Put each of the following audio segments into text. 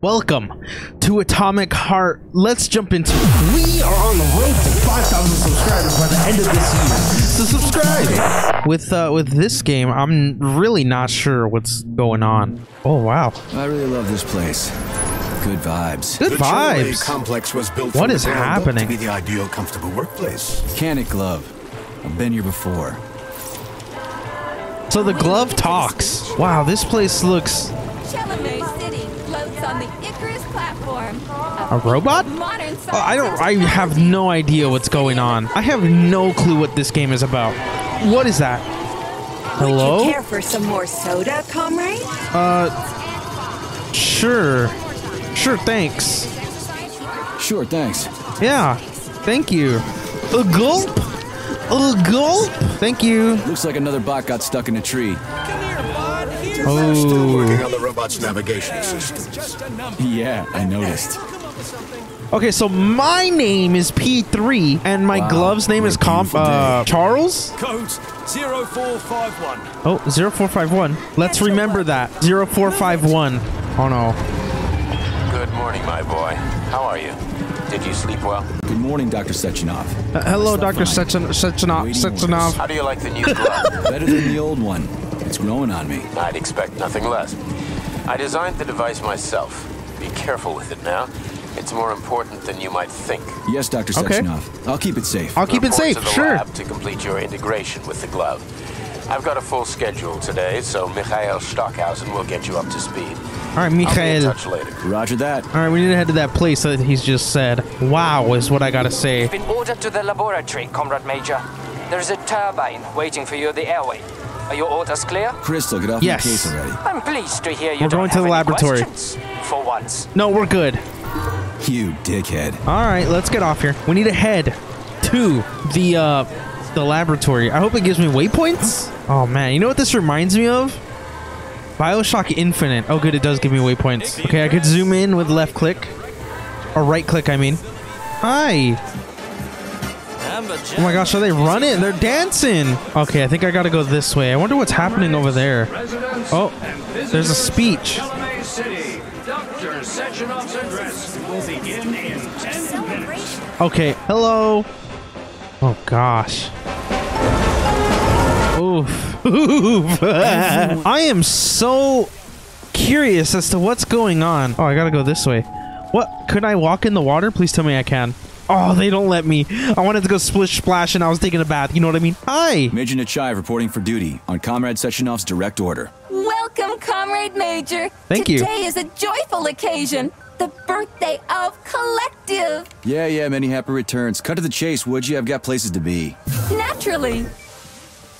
Welcome to Atomic Heart. Let's jump into We are on the road to 5,000 subscribers by the end of this year. So subscribe. with uh, with this game. I'm really not sure what's going on. Oh wow, I really love this place. Good vibes. good The vibes. complex was built What is the ground up happening? to be the ideal, comfortable workplace. Mechanic glove. I've been here before. So the glove talks. Wow, this place looks Chelomey City floats on the Icarus platform. a robot. Modern Oh, I don't. I have no idea what's going on. I have no clue what this game is about. What is that? Would Hello? you care for some more soda, comrade? Uh, sure. Sure. Thanks. Sure, thanks. Yeah. Thank you. A gulp. A gulp. Thank you. Looks like another bot got stuck in a tree. Still working Oh. on the robot's navigation systems. Yeah, I noticed. Okay, so my name is P3 and my Wow, glove's name what is a Comp uh. Charles? Code 0451. Oh, 0451. Let's remember that. 0451. Oh no. Good morning, my boy. How are you? Did you sleep well? Good morning, Dr. Sechenov. Uh, hello, Dr. fine. Sechenov. Sechenov. Sechenov. How do you like the new glove? Better than the old one. It's growing on me. I'd expect nothing less. I designed the device myself. Be careful with it now. It's more important than you might think. Yes, Dr. Okay. I'll keep it safe. I'll keep it safe, to the sure. lab to complete your integration with the glove. I've got a full schedule today, so Mikhail Stockhausen will get you up to speed. All right, I'll be in Mikhail. touch later. Roger that. All right, we need to head to that place that he's just said. Wow, is what I gotta say. Been ordered to the laboratory, Comrade Major. There's a turbine waiting for you at the airway. Are your orders clear? Crystal, get off Yes. my case already. I'm pleased to hear you We're don't going to have the laboratory. questions, For once. No, we're good. You dickhead. All right, let's get off here. We need to head to the uh the laboratory. I hope it gives me waypoints. Oh man, you know what this reminds me of? BioShock Infinite. Oh good, it does give me waypoints. Okay, I could zoom in with left click. Or right click, I mean. Hi. Oh my gosh, are they running? They're dancing. Okay, I think I gotta go this way. I wonder what's happening over there. Oh, there's a speech. Dr. Sechenov's address will begin in 10. Okay, hello. Oh gosh. Oof. Oof. I am so curious as to what's going on. Oh, I gotta go this way. What? Could I walk in the water? Please tell me I can. Oh, they don't let me. I wanted to go splish splash and I was taking a bath. You know what I mean? Hi. Major Nechayev reporting for duty on Comrade Sechenov's direct order. Welcome, Comrade Major. Thank you. Today is a joyful occasion. The birthday of Collective. Yeah, yeah, many happy returns. Cut to the chase, would you? I've got places to be. Naturally.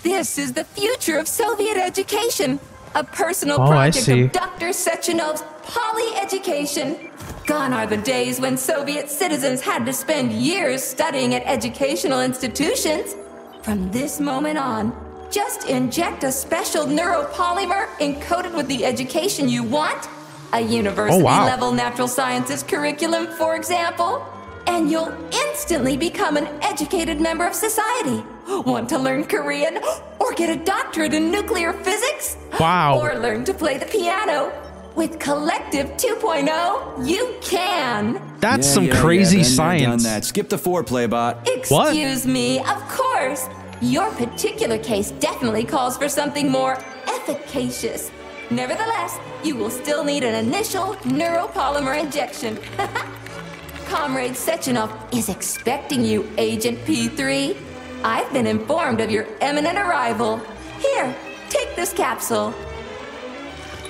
This is the future of Soviet education. A personal Oh, I project see. of Dr. Sechenov's Poly Education. Gone are the days when Soviet citizens had to spend years studying at educational institutions. From this moment on, just inject a special neuropolymer encoded with the education you want. A university Oh, wow. level natural sciences curriculum, for example. And you'll instantly become an educated member of society. Want to learn Korean or get a doctorate in nuclear physics? Wow. Or learn to play the piano? With Collective 2.0, you can. That's Yeah, some yeah, yeah, crazy been there, science. Done that. Skip the foreplay, bot. What? Excuse me, of course. Your particular case definitely calls for something more efficacious. Nevertheless, you will still need an initial neuropolymer injection. Comrade Sechenov is expecting you, Agent P3. I've been informed of your imminent arrival. Here, take this capsule.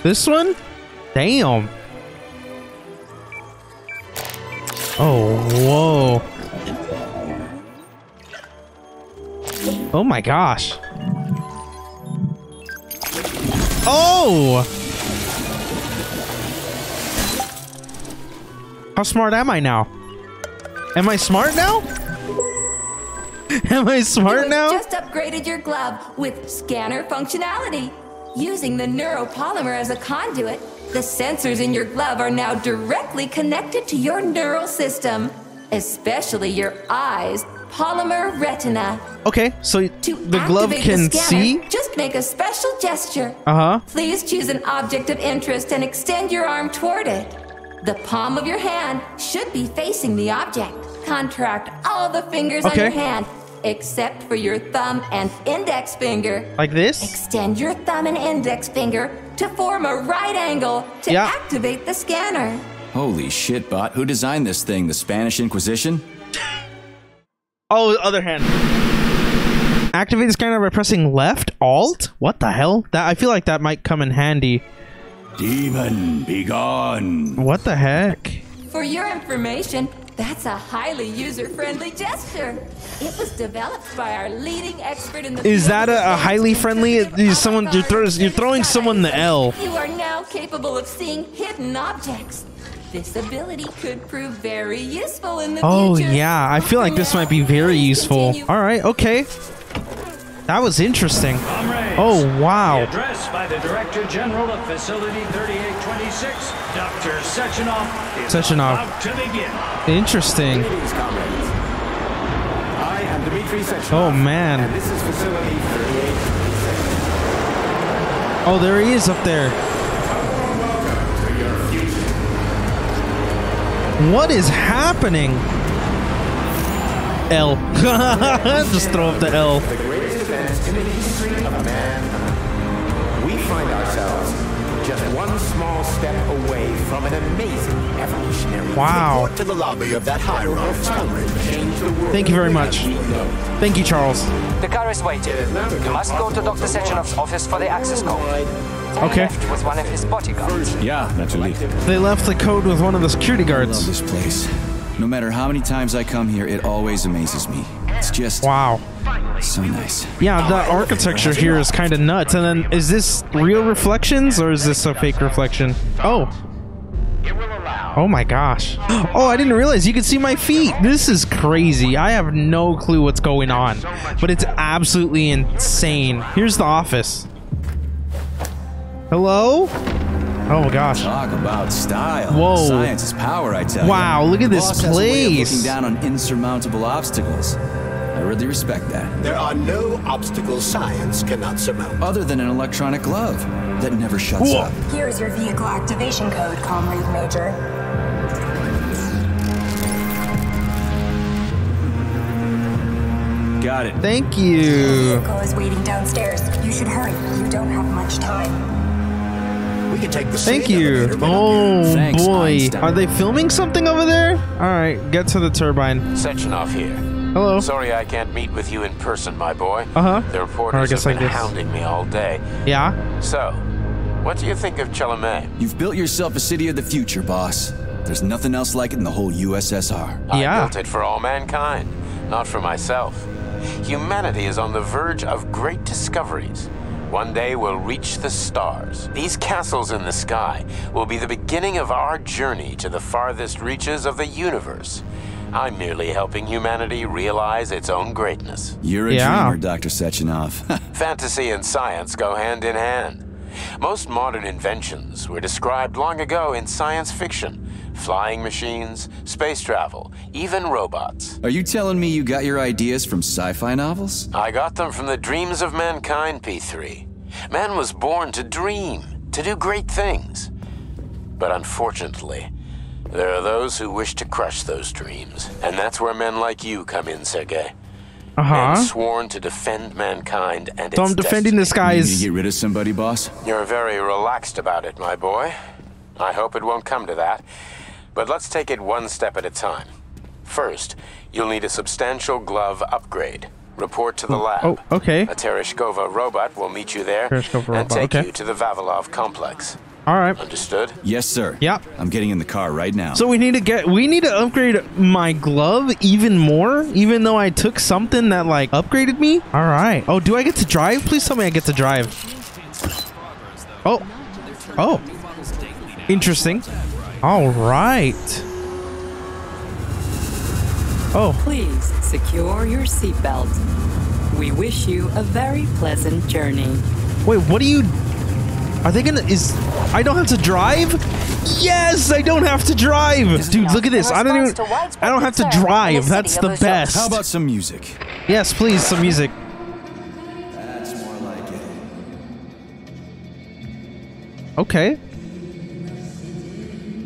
This one? Damn. Oh, whoa. Oh my gosh. Oh! How smart am I now? Am I smart now? Am I smart You now? just upgraded your glove with scanner functionality. Using the neuropolymer as a conduit, the sensors in your glove are now directly connected to your neural system, especially your eyes, polymer retina. Okay, so To the glove can the scanner, see? just make a special gesture. Uh huh. Please choose an object of interest and extend your arm toward it. The palm of your hand should be facing the object. Contract all the fingers on your hand, except for your thumb and index finger. Like this? Extend your thumb and index finger to form a right angle to Yeah. activate the scanner. Holy shit, bot. Who designed this thing? The Spanish Inquisition? Oh, other hand. Activate the scanner by pressing left alt. What the hell? That I feel like that might come in handy. Demon, be gone. What the heck? For your information, that's a highly user-friendly gesture. It was developed by our leading expert in the Is that a, a highly friendly? Uh, Is someone you're, throw, you're throwing someone the L? You are now capable of seeing hidden objects. This ability could prove very useful in the Oh future. yeah, I feel like this might be very useful. Continue. All right, okay. That was interesting. Comrades, Oh The wow. address by the Director General of Facility 3826, Dr. Sechenov, is Sechenov. about to begin. Interesting. Greetings, comrades. I am Dmitry Sechenov. Oh man. And this is facility 3826. Oh, there he is up there. What is happening? L. Just throw up the L. The greatest event in the history of man, We find ourselves just one small step away from an amazing evolutionary Wow. Report to the lobby of that high rise, change the world. Thank you very much. Thank you, Charles. The car is waiting. You must go to Dr. Sechenov's office for the access code. Okay. Left with one of his bodyguards. Yeah, naturally. They left the code with one of the security guards. I love this place. No matter how many times I come here, it always amazes me. It's just Wow. so nice. Yeah, the architecture here is kind of nuts. And then, is this real reflections or is this a fake reflection? Oh. Oh my gosh. Oh, I didn't realize you could see my feet. This is crazy. I have no clue what's going on, but it's absolutely insane. Here's the office. Hello? Oh my gosh. Talk about style. Whoa. Science is power, I tell you. Wow, look at this boss has a way of place. down on insurmountable obstacles. I really respect that. There are no obstacles science cannot surmount. Other than an electronic glove that never shuts Whoa. up. Here's your vehicle activation code, Comrade Major. Got it. Thank The you. vehicle is waiting downstairs. You should hurry. You don't have much time. We can take the Thank you. Oh Thanks, boy. Einstein. Are they filming something over there? All right, get to the turbine. Section off here. Hello. Sorry I can't meet with you in person, my boy. Uh-huh. The Or I reporters guess have like been this. hounding me all day. Yeah. So, what do you think of Chelomey? You've built yourself a city of the future, boss. There's nothing else like it in the whole USSR. Yeah. I built it for all mankind, not for myself. Humanity is on the verge of great discoveries. One day we'll reach the stars. These castles in the sky will be the beginning of our journey to the farthest reaches of the universe. I'm merely helping humanity realize its own greatness. You're a Yeah. dreamer, Dr. Sechenov. Fantasy and science go hand in hand. Most modern inventions were described long ago in science fiction flying machines, space travel, even robots. Are you telling me you got your ideas from sci-fi novels? I got them from the dreams of mankind, P3. Man was born to dream, to do great things. But unfortunately, there are those who wish to crush those dreams. And that's where men like you come in, Sergei. Uh Men huh. sworn to defend mankind and So its I'm defending destiny. this You need to get rid of somebody, boss? You're very relaxed about it, my boy. I hope it won't come to that. But let's take it one step at a time. First, you'll need a substantial glove upgrade. Report to the lab. Oh, okay. A Tereshkova robot will meet you there Tereshkova and take okay. you to the Vavilov complex. All right. Understood? Yes, sir. Yep. I'm getting in the car right now. So we need to get we need to upgrade my glove even more, even though I took something that like upgraded me. All right. Oh, do I get to drive? Please tell me I get to drive. Oh. Oh. Interesting. All right. Oh. Please secure your seatbelt. We wish you a very pleasant journey. Wait, what do you Are they going to is I don't have to drive? Yes, I don't have to drive. Dude, look at this. I don't even I don't have to drive. That's the best. How about some music? Yes, please, some music. That's more like it. Okay.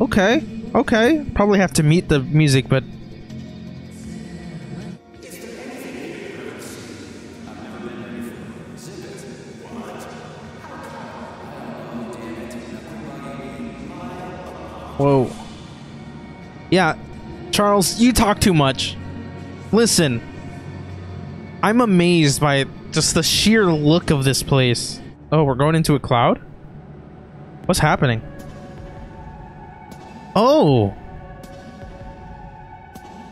Okay. Okay, probably have to mute the music, but Whoa. Yeah, Charles, you talk too much. Listen, I'm amazed by just the sheer look of this place. Oh, we're going into a cloud? What's happening? Oh.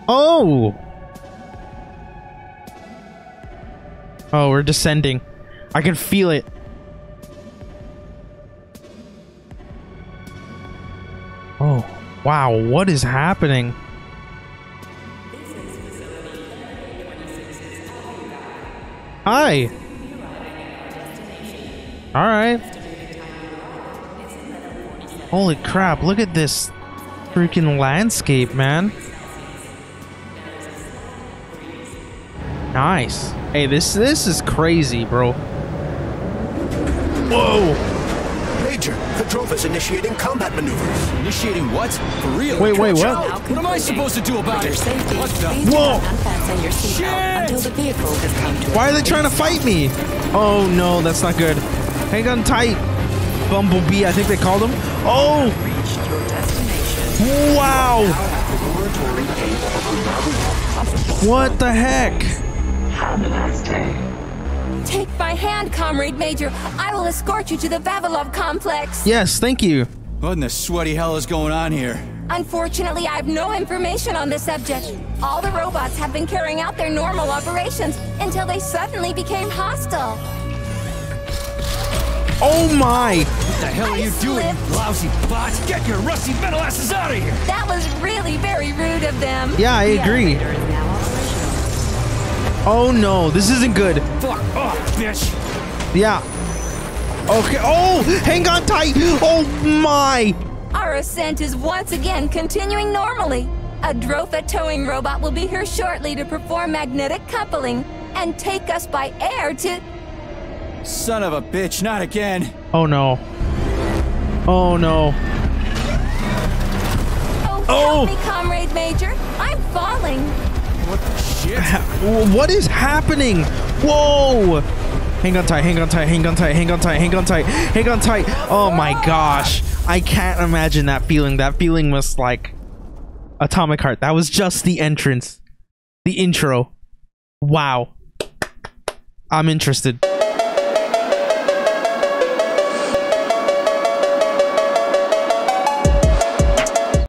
Oh. Oh, we're descending. I can feel it. Wow. What is happening? Hi. All right. Holy crap, look at this freaking landscape, man. Nice. Hey, this this is crazy, bro. Whoa. Major, is initiating combat maneuvers. Initiating what? For real? Wait, wait, what? What am I supposed to do about it? Safety. What the? Please do Whoa. not unfasten your seatbelt until the vehicle has come to Why are they trying to fight me? Oh no, that's not good. Hang on tight. Bumblebee, I think they called him. Oh! Wow! What the heck? Take my hand, Comrade Major. I will escort you to the Vavilov complex. Yes, thank you. What in the sweaty hell is going on here? Unfortunately, I have no information on the subject. All the robots have been carrying out their normal operations until they suddenly became hostile. Oh my! What the hell are you doing, you lousy bots? Get your rusty metal asses out of here! That was really very rude of them. Yeah, I agree. Oh no, this isn't good. Fuck off, bitch! Yeah. Okay. Oh, hang on tight. Oh my! Our ascent is once again continuing normally. A Drofa towing robot will be here shortly to perform magnetic coupling and take us by air to. Son of a bitch, not again. Oh no. Oh no. Oh, Oh. help me, Comrade Major. I'm falling. What the shit? What is happening? Whoa! Hang on tight, hang on tight, hang on tight, hang on tight, hang on tight, hang on tight. Oh my gosh. I can't imagine that feeling. That feeling was like Atomic Heart. That was just the entrance. The intro. Wow. I'm interested.